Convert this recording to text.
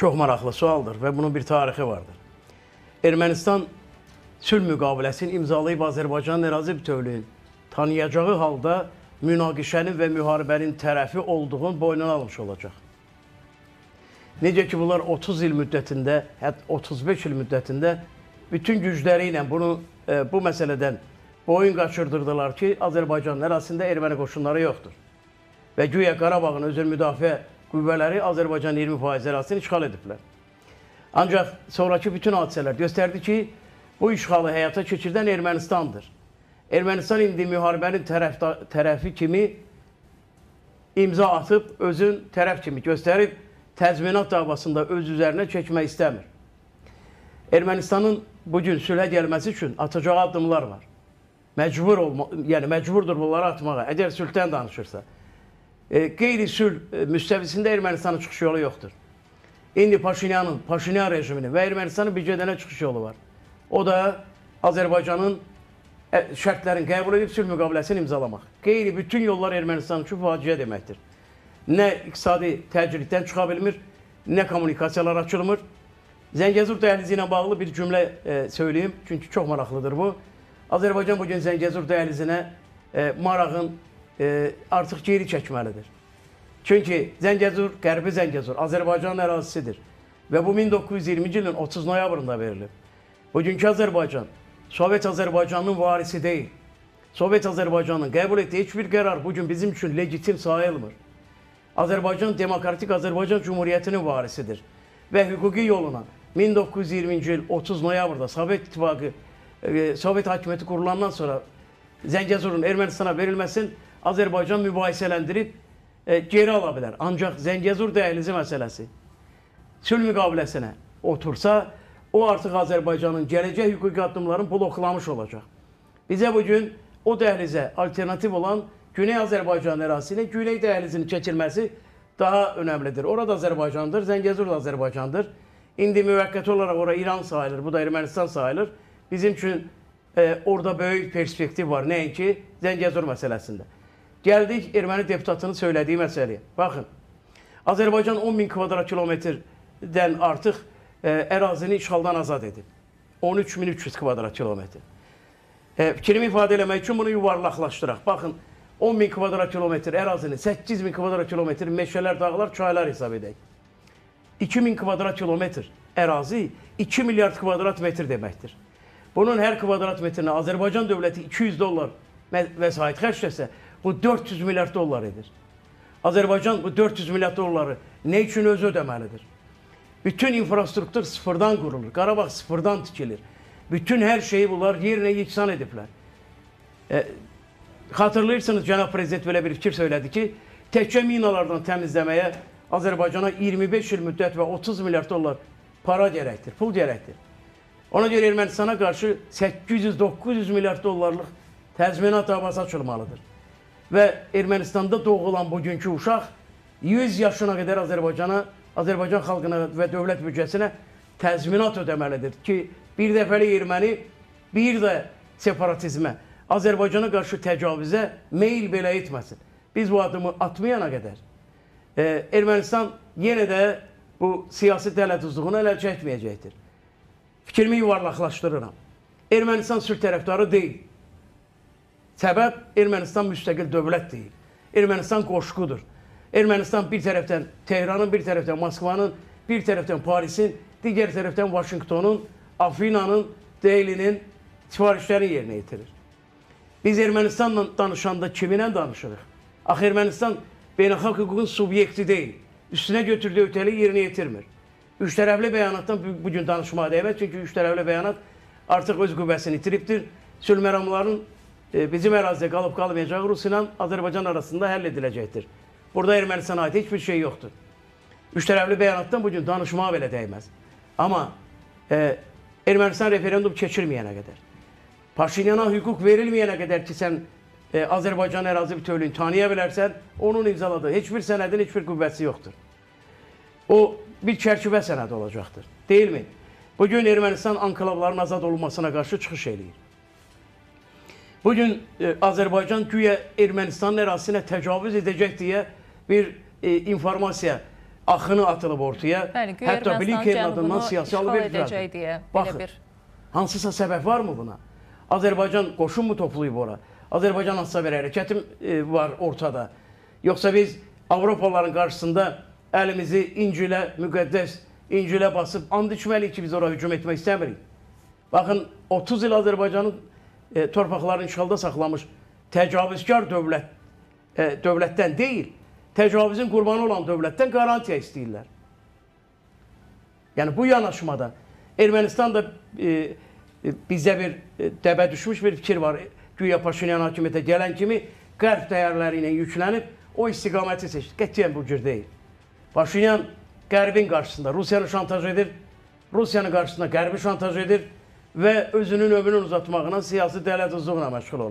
Çox maraqlı sualdır və bunun bir tarixi vardır. Ermənistan sülh müqaviləsini imzalayıb Azərbaycan ərazi bütövlüyünü tanıyacağı halda münaqişənin və müharibənin tərəfi olduğunu boynuna almış olacaq. Necə ki, bunlar 30 il müddətində, hətta 35 il müddətində bütün gücləri ilə bunu, e, bu məsələdən boyun qaçırdırdılar ki, Azərbaycanın ərazisində erməni qoşunları yoxdur. Və güya Qarabağın özünü müdafiə qüvvələri Azərbaycan 20% ərazisini işğal ediblər. Ancaq sonraki bütün hadisələr göstərdi ki, bu işğalı həyata keçirdən Ermənistandır. Ermənistan indi müharibənin tərəf, tərəfi kimi imza atıb, özün tərəf kimi göstərib, təzminat davasında öz üzərinə çəkmək istəmir. Ermənistanın bugün sülhə gəlməsi üçün atacağı addımlar var. Məcbur olma, yəni məcburdur bunları atmağa, əgər sülhdən danışırsa. E, qeyri-sülh e, müstəvisində Ermənistanın çıxış yolu yoxdur. İndi Paşinyanın, Paşinyan rejiminin və Ermənistanın bir gedənə çıxış yolu var. O da Azərbaycanın ə, şərtlərini qəbul edib sülh müqaviləsini imzalamaq. Qeyri bütün yollar Ermənistan üçün faciə deməkdir. Nə iqtisadi təcriddən çıxa bilmir, nə kommunikasiyalar açılmır. Zəngəzur dəhlizi ilə bağlı bir cümlə e, söyləyim, çünki çox maraqlıdır bu. Azərbaycan bugün Zəngəzur dəhlizinə e, marağın e, artıq geri çəkməlidir. Çünki Zəngəzur, Qərbi Zəngəzur Azərbaycanın ərazisidir və bu 1920-ci ilin 30 noyabrında verilib. Bugünkü Azərbaycan Sovet Azərbaycanının varisi deyil. Sovet Azərbaycanın qəbul etdiyi heç bir bugün bizim üçün legitim sayılmır. Azərbaycan Demokratik Azərbaycan Cumhuriyyətinin varisidir və hüquqi yoluna 1920-ci il 30 noyabrda Sovet İttifaqı, e, Sovet hakimiyyəti qurulandan sonra Zəngəzurun Ermənistana verilməsin Azərbaycan mübahisələndirib e, geri ala bilər. Ancaq Zəngəzur dəhlizi məsələsi sülh müqaviləsinə otursa, o artıq Azərbaycanın gələcək hüquqi addımlarını bloklamış olacaq. Bizə bugün o dəhlizə alternativ olan Güney Azərbaycan ərazisi ilə Güney dəhlizinin çəkilməsi daha önəmlidir. Orada Azərbaycandır, Zəngəzur da Azərbaycandır. İndi müvəqqəti olaraq ora İran sayılır, bu da Ermənistan sayılır. Bizim üçün e, orada böyük perspektiv var, nəinki Zəngəzur məsələsində. Gəldik erməni deputatının söylədiyi məsələyə. Baxın, Azərbaycan 10 min kvadrat kilometrdən artıq e, ərazini işğaldan azad edib. 13.300 kvadrat kilometr. E, fikrimi ifadə eləmək üçün bunu yuvarlaqlaşdıraq. Baxın, 10 min kvadrat kilometr ərazini, 8 min kvadrat kilometr meşələr, dağlar, çaylar hesab edək. 2 min kvadrat kilometr ərazi 2 milyard kvadrat metr deməkdir. Bunun hər kvadrat metrinə Azərbaycan dövləti 200 dollar vəsait xərcləsə, bu 400 milyard dollar edir. Azərbaycan bu 400 milyard dolları nə üçün özü ödəməlidir? Bütün infrastruktur sıfırdan qurulur. Qarabağ sıfırdan tikilir. Bütün hər şeyi bunlar yerinə yeksan ediblər. E, Xatırlayırsınız, cənab prezident belə bir fikir söylədi ki, təkcə minalardan təmizləməyə Azərbaycana 25 il müddət və 30 milyard dollar para gərəkdir, pul gərəkdir. Ona görə Ermənistana qarşı 800-900 milyard dollarlıq təzminat davası açılmalıdır. Və Ermənistanda doğulan bugünkü uşaq 100 yaşına qədər Azərbaycana, Azərbaycan xalqına və dövlət büdcəsinə təzminat ödəməlidir ki, bir dəfəli erməni, bir də separatizmə Azərbaycana qarşı təcavüzə meyil belə etməsin. Biz bu adımı atmayana qədər e, Ermənistan yenə də bu siyasi tələduzluğunu ələ çəkməyəcəkdir. Fikrimi yuvarlaqlaşdırıram. Ermənistan sülh tərəfdarı deyil. Səbəb Ermənistan müstəqil dövlət deyil. Ermənistan qoşqudur. Ermənistan bir tərəfdən Tehranın, bir tərəfdən Moskvanın, bir tərəfdən Parisin, digər tərəfdən Vaşinqtonun, Afinanın, Deylinin sifarişlərini yerinə yetirir. Biz Ermənistanla danışanda kiminlə danışırıq? Axı Ermənistan beynəlxalq hüququn subyekti deyil. Üstünə götürdüyü ötəliyi yerinə yetirmir. Üç tərəfli bəyanatdan bugün danışmağa dəyməz. Çünki üç tərəfli bəyanat artıq öz qüvvəsini itiribdir. Sülh məramlarının e, bizim ərazidə qalıb qalmayacağı Rus ilə Azərbaycan arasında həll ediləcəkdir. Burada Ermənistana aid heç bir şey yoxdur. Üç tərəfli bəyanatdan bugün danışmağa belə dəyməz. Amma e, Ermənistan referendum keçirməyənə qədər Paşinyana hüquq verilməyənə qədər ki, sən e, Azərbaycan ərazi bütövlüyünü tanıya bilərsən, onun imzaladığı heç bir sənədin heç bir qüvvəsi yoxdur. O bir çərkivə sənədi olacaqdır. Deyilmi? Bugün Ermənistan anklavların azad olunmasına qarşı çıxış eləyir. Bugün e, Azərbaycan güya Ermənistanın ərazisinə təcavüz edəcək deyə bir e, informasiya axını atılıb ortaya. Bəli, güya Hətta Blinkenin adından siyasi alıb edəcək deyə Baxın, bir hansısa səbəb varmı buna? Azərbaycan qoşun mu toplayıb ora? Azərbaycan hansısa bir hərəkəti e, var ortada. Yoxsa biz Avropalıların qarşısında əlimizi İncilə, müqəddəs İncilə basıb and içməliyik ki, biz ora hücum etmək istəmirik. Baxın, 30 il Azərbaycanın e, torpaqlarını işğalda saxlamış təcavüzkar dövlət e, dövlətdən deyil, təcavüzün qurbanı olan dövlətdən qarantiya istəyirlər. Yəni bu yanaşmada Ermənistan da e, e, bizə bir e, dəbə düşmüş bir fikir var. Güya Paşinyan hakimiyyətə gələn kimi qərb dəyərləri ilə yüklənib o istiqaməti seçdi. Qətiyyən bu cür deyil. Paşinyan qərbin qarşısında Rusiyanı şantaj edir, Rusiyanın qarşısında qərbi şantaj edir və özünün ömrünü uzatmağına siyasi dələduzluqla məşğul olur.